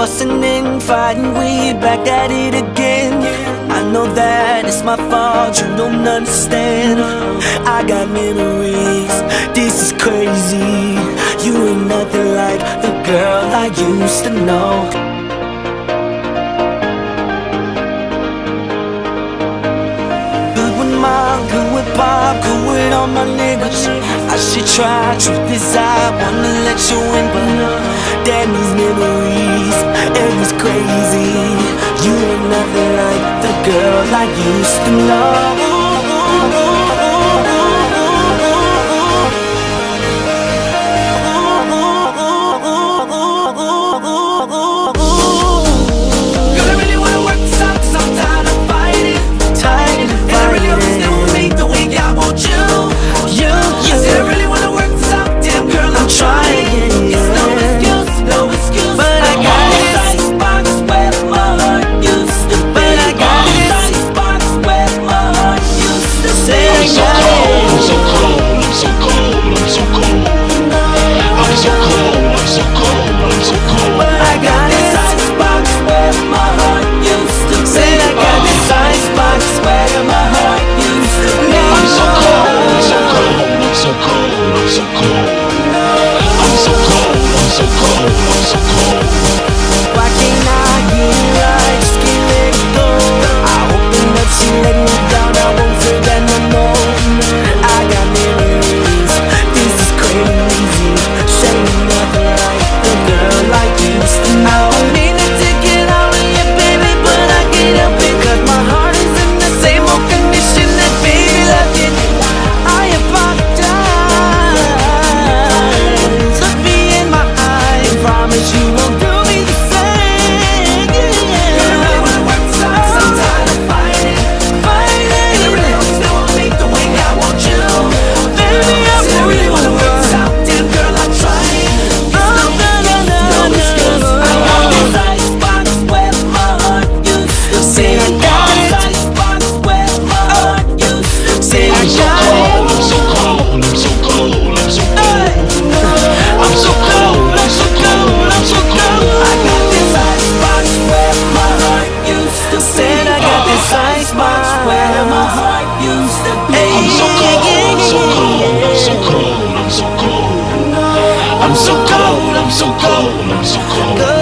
Fussing and fighting, we back at it again. I know that it's my fault, you don't understand. I got memories, this is crazy. You ain't nothing like the girl I used to know. pop, good with all my niggas I should try, truth is I wanna let you in But that means memories, and it's crazy. You ain't nothing like the girl I used to know I'm so cold, I'm so cold, I'm so cold.